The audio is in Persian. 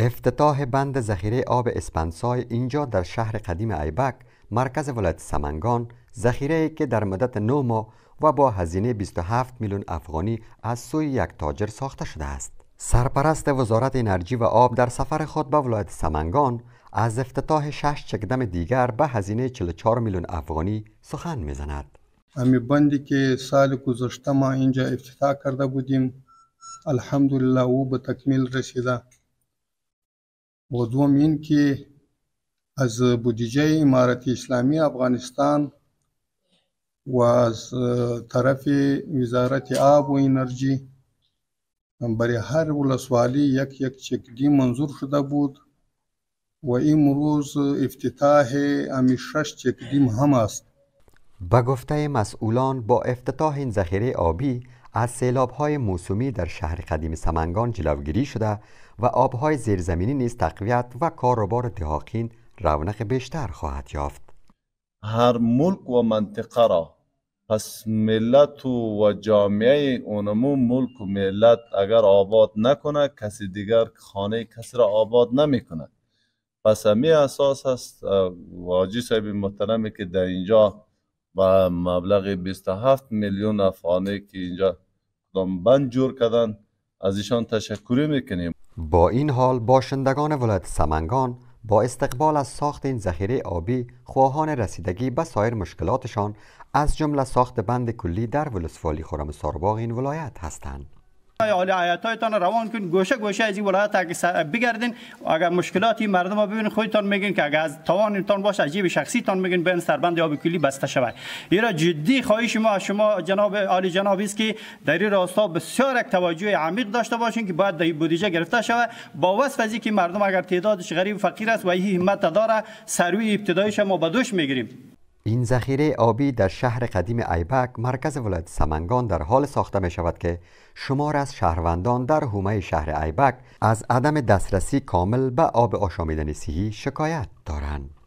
افتتاح بند ذخیره آب اسپنسای اینجا در شهر قدیم ایبک مرکز ولایت سمنگان ذخیره که در مدت 9 ماه و با هزینه 27 میلیون افغانی از سوی یک تاجر ساخته شده است. سرپرست وزارت انرژی و آب در سفر خود به ولایت سمنگان از افتتاح شش چکدم دیگر به هزینه 44 میلیون افغانی سخن می‌زند. امی بندی که سال گذشته ما اینجا افتتاح کرده بودیم الحمدلله او به تکمیل رسیده و دوم این که از بودجه امارت اسلامی افغانستان و از طرف وزارت آب و انرژی برای هر ولسوالی یک یک چکدی منظور شده بود و امروز افتتاح امی شش چکدیم هم است. به گفته مسئولان با افتتاح این ذخیره آبی از سیلاب های موسومی در شهر قدیم سمنگان جلوگیری شده و آبهای زیرزمینی نیز تقویت و کاروبار دهاقین رونق بیشتر خواهد یافت. هر ملک و منطقه را پس ملت و جامعه اونمو ملک و ملت اگر آباد نکنه کسی دیگر خانه کسی را آباد نمی‌کنه پس همی اساس هست واجی صاحب محترمی که در اینجا با مبلغ 27 میلیون افغانی که اینجا بند جور کردن از ایشان تشکری می‌کنیم با این حال باشندگان ولایت سمنگان با استقبال از ساخت این ذخیره آبی خواهان رسیدگی به سایر مشکلاتشان از جمله ساخت بند کلی در ولسوالی خرم سارباغ این ولایت هستند. عالی آیتایتان روان کن گوشه گوشه از این ولایت بگردین. اگر مشکلاتی مردم ها ببینین خودتان میگین که اگر از توانتان باشه از جیب شخصی تان میگین بین سربند آب کلی بسته شود ایرا جدی خواهش ما شما جناب عالی جناب است که در این راستا بسیار یک توجه عمیق داشته باشین که باید در بودجه گرفته شود. با وصف که مردم اگر تعدادش غریب فقیر است و این همت داره سروی ابتدایش ما به دوش می‌گیریم. این ذخیره آبی در شهر قدیم ایبک مرکز ولایت سمنگان در حال ساخته می شود که شمار از شهروندان در حومه شهر ایبک از عدم دسترسی کامل به آب آشامیدنی صحی شکایت دارند.